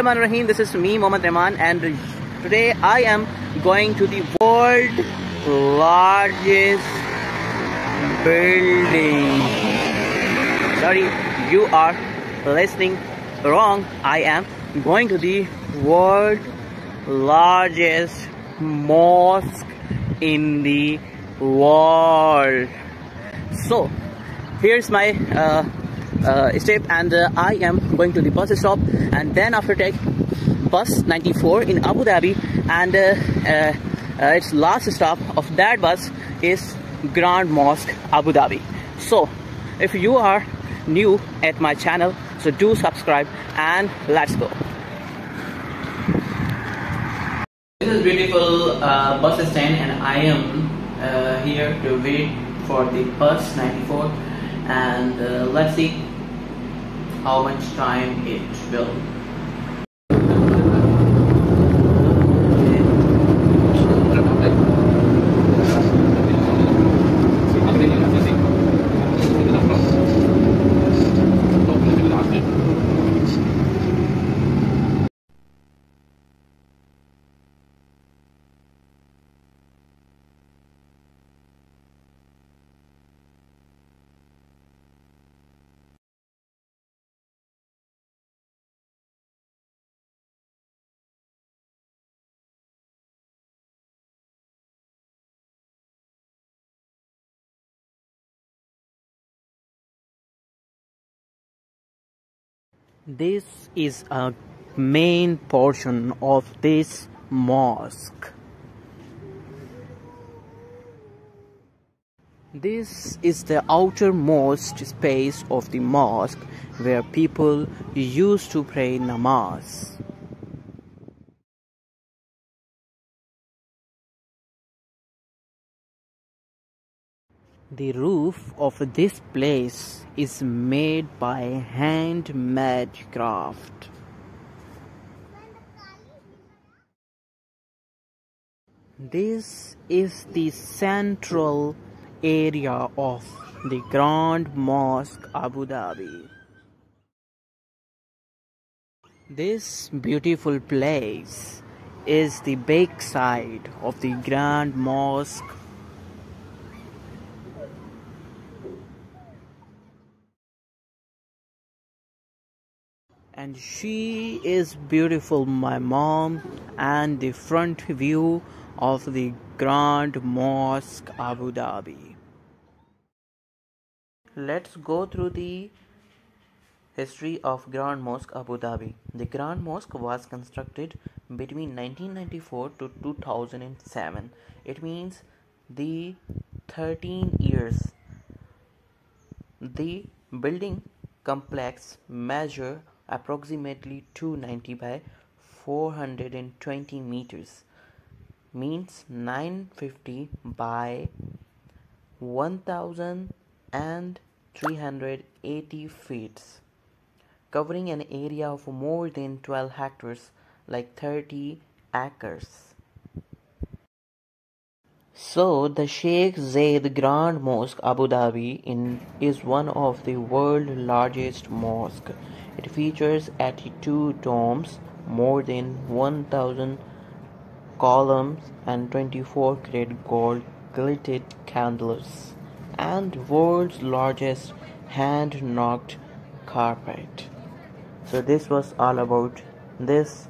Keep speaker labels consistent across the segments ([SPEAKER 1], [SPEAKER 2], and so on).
[SPEAKER 1] Rahim. This is me, Mohammad Rahman, and today I am going to the world largest building. Sorry, you are listening wrong. I am going to the world largest mosque in the world. So, here's my uh, uh, step and uh, I am going to the bus stop and then after take bus 94 in Abu Dhabi and uh, uh, uh, its last stop of that bus is Grand Mosque Abu Dhabi. So if you are new at my channel so do subscribe and let's go. This is beautiful bus stand and I am here to wait for the bus 94 and uh, let's see how much time it will This is a main portion of this mosque. This is the outermost space of the mosque where people used to pray namaz. The roof of this place is made by handmade craft. This is the central area of the Grand Mosque Abu Dhabi. This beautiful place is the backside of the Grand Mosque and she is beautiful my mom and the front view of the grand mosque abu dhabi. Let's go through the history of grand mosque abu dhabi. The grand mosque was constructed between 1994 to 2007 it means the 13 years. The building complex measure approximately 290 by 420 meters means 950 by 1380 feet covering an area of more than 12 hectares like 30 acres so, the Sheikh Zayed Grand Mosque Abu Dhabi in, is one of the world's largest mosques. It features 82 domes, more than 1000 columns and 24 karat gold gilded candles and world's largest hand knocked carpet. So this was all about this.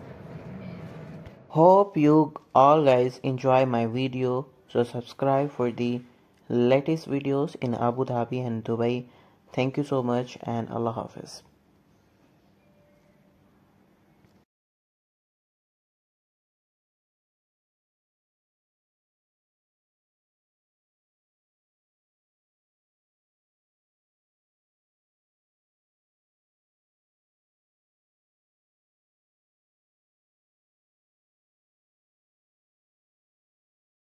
[SPEAKER 1] Hope you all guys enjoy my video so subscribe for the latest videos in Abu Dhabi and Dubai. Thank you so much and Allah Hafiz.